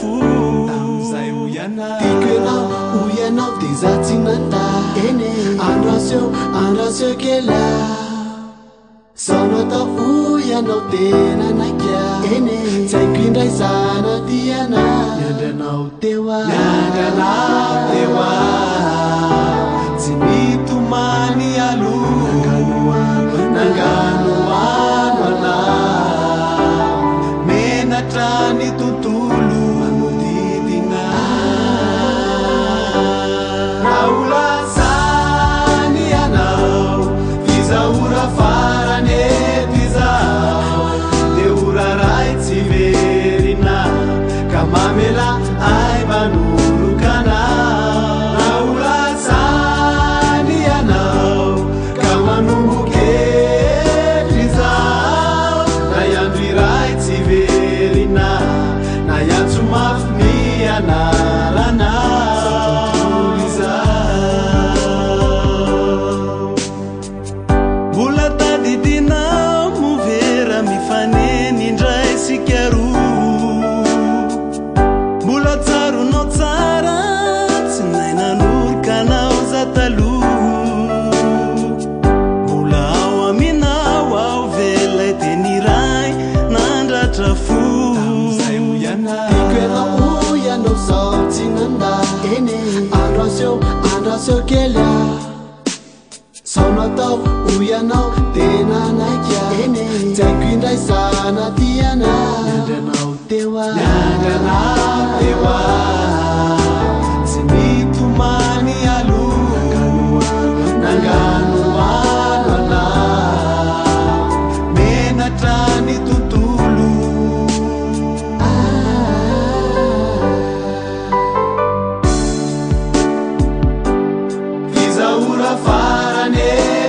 tiko enao hoyanao di za tsy mantà n andrseo anrseo kela sao natafo ianao tena naik n sakoindraizana tian miandrnao teoandr teo yi purify. oynaooi nd nnro andrseo kesto oyanao tnninkoindrayzntian فارني